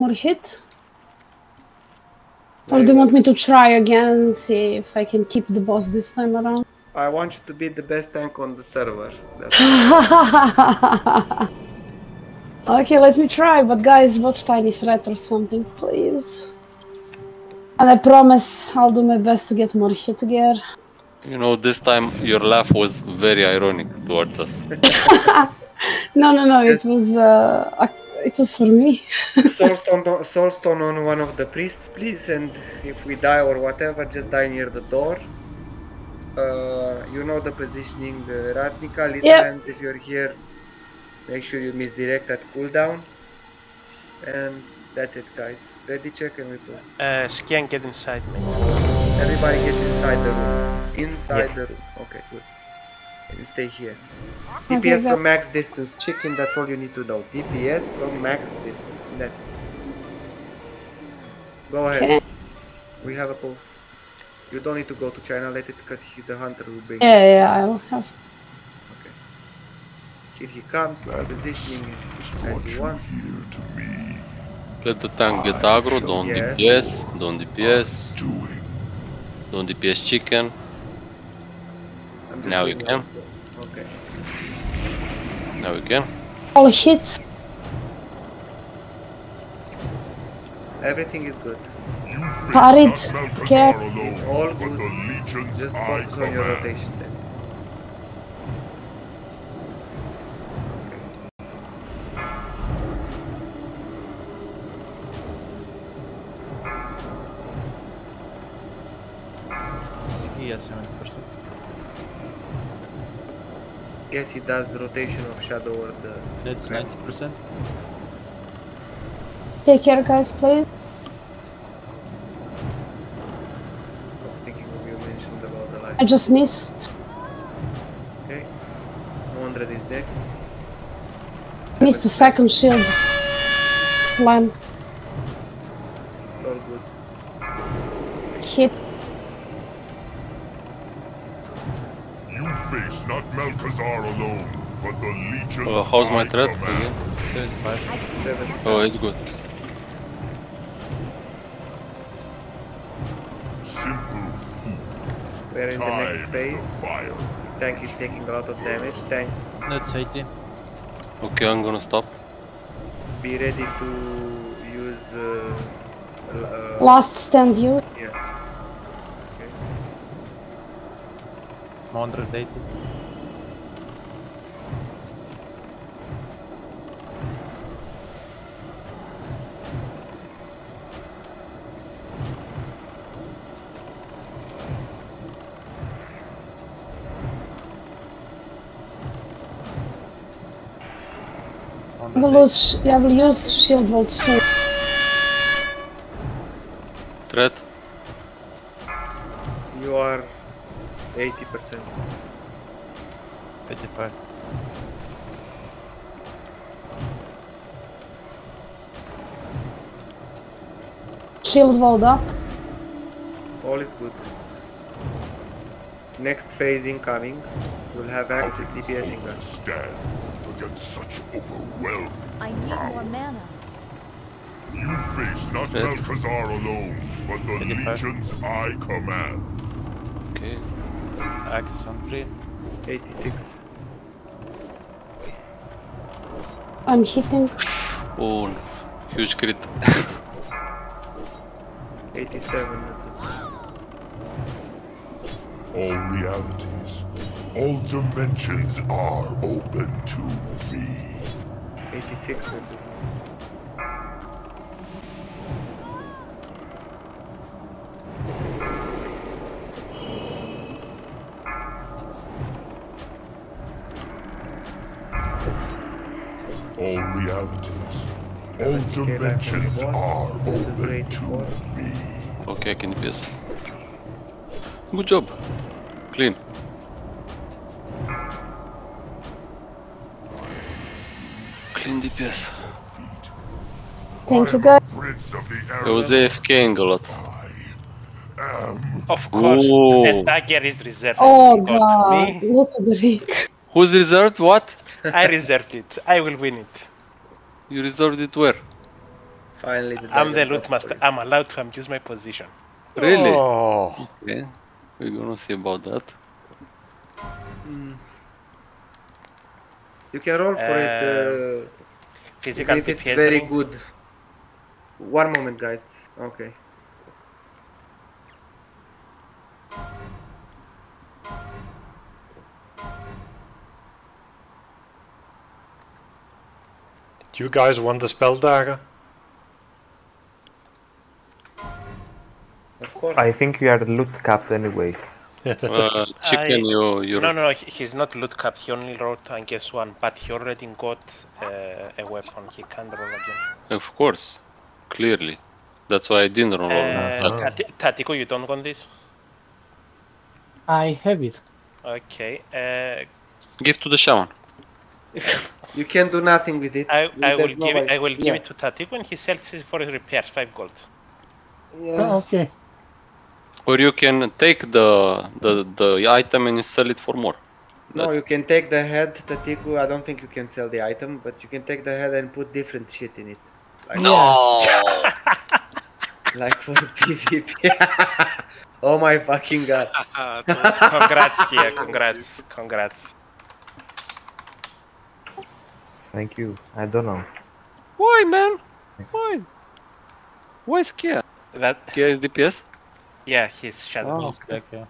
more hit? Or do you want me to try again and see if I can keep the boss this time around? I want you to be the best tank on the server. That's okay, let me try, but guys, watch Tiny Threat or something, please. And I promise I'll do my best to get more hit gear. You know, this time your laugh was very ironic towards us. No, no, no, it was, uh, ac- it was for me. soulstone, on- soulstone on one of the priests, please. And if we die or whatever, just die near the door. Uh, you know the positioning, uh, Ratnika, little Yep. hand. If you're here, make sure you misdirect at cooldown. And that's it, guys. Ready check and we go. Uh, Skian, get inside me. Everybody gets inside the room. Inside Yeah. the room. Okay, good. And you stay here. Okay, DPS go. from max distance. Chicken, that's all you need to know. DPS from max distance. That's it. Go ahead. Okay. We have a pool. You don't need to go to China. Let it cut. He, the hunter will bring. Yeah, yeah, I'll have to. Okay. Here he comes. Positioning it as you want. Let the tank get aggro, don't Yeah. DPS, don't DPS. Don't DPS chicken. I'm just Now you can. Okay. Now we can. All hits. Everything is good. Parried. Okay. It's all good. Just focus on your rotation then. Yeah, 70%. Yes, he does rotation of shadow or the. Uh, That's 90%. Take care, guys, please. I was thinking of you mentioned about the life. I just missed. Okay. 100 is next. Missed the second shield. Slam. It's all good. Hit. You face not Malchezaar alone, but the legions Uh, how's my threat command. again? 75. Oh, it's good. Simple food. We're in the next phase. for fire. Tank is taking a lot of damage. Tank, That's 80. Okay, I'm gonna stop. be ready to use. Uh, uh, Last stand you. Yes. 180. I will use, I will use shield vault soon. Threat. You are 80%. 85. Shield vault up. All is good. Next phase incoming. We'll have access DPSing us. Stand against such overwhelming I need more mana. You face not Yes. Malchezaar alone, but the legions I command. Okay. Access on 3. 86. I'm hitting. Oh, no. huge crit. 87. That is. All realities, all dimensions are open to me. 86. That All realities, all 70k life on the dimensions are boss. This is open to me. Okay, I can DPS. Good job. Clean. Clean DPS. Thank you, guys. Prince of the I was Arab AFKing a lot. Of course, Ooh. that dagger is reserved. Oh god, look at the ring. Who's reserved? What? I reserved it. I will win it. You reserved it where? Finally, the I'm the diamond loot master. I'm allowed to abuse my position. Really? Oh, Okay. We're gonna see about that. You can roll for it. Uh, Physical if it's very good. One moment, guys. Okay. Do you guys want the spell dagger? Of course. I think you are loot capped anyway. Uh, chicken, I- you you No, no, no. He's not loot capped. He only rolled against one, but he already got uh, a weapon. He can't roll again. of course, clearly. That's why I didn't roll on Uh, that. Tati- Tatiko, you don't want this? I have it. Okay. Uh, Give to the shaman. You can do nothing with it. I, I There's will no give it. I will give yeah. it to Tatiko, and he sells it for repairs, five gold. Yeah. Oh, okay. Or you can take the the the item and sell it for more. No, That's- you can take the head, Tatiku. I don't think you can sell the item, but you can take the head and put different shit in it. Like, No. like for PvP. oh my fucking god. congrats, Kia. Congrats. Congrats. Thank you. I don't know. Why, man? Why? Why is Kia? That Kia is DPS. yeah, he's shadow. Oh, it's okay. like, uh,